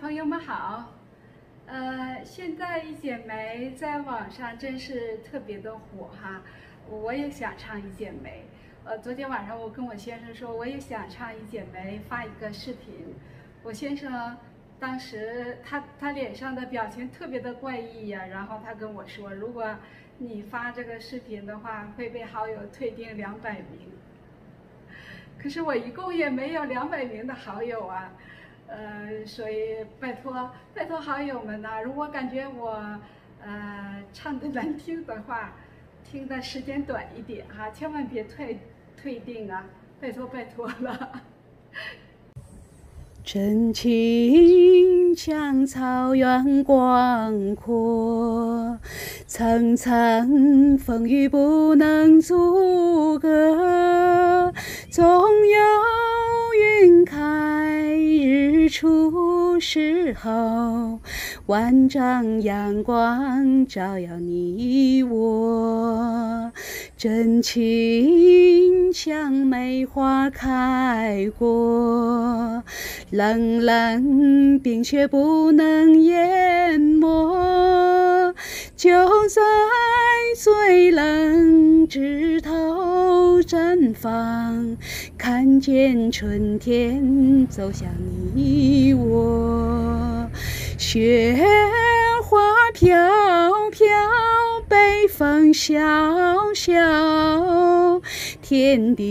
朋友们好。呃，现在一剪梅在网上真是特别的火哈，我也想唱一剪梅。呃，昨天晚上我跟我先生说，我也想唱一剪梅，发一个视频。我先生当时他他脸上的表情特别的怪异呀，然后他跟我说，如果你发这个视频的话，会被好友退订两百名。可是我一共也没有两百名的好友啊。呃，所以拜托拜托好友们呐，如果感觉我呃唱的难听的话，听的时间短一点哈，千万别退退订啊，拜托拜托了。真情像草原广阔，层层风雨不能阻隔，总日出时候，万丈阳光照耀你我。真情像梅花开过，冷冷冰雪不能淹没。就在最冷枝头绽放，看见春天走向你我。雪花飘飘，北风萧萧，天地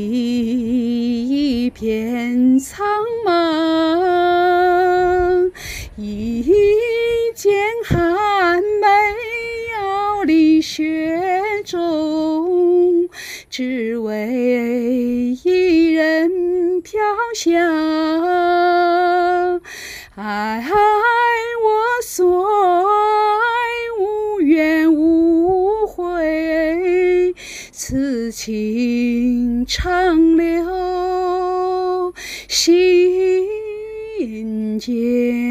一片苍茫。一剪寒梅傲立雪中，只为飘香。爱我。所爱无怨无悔，此情长留心间。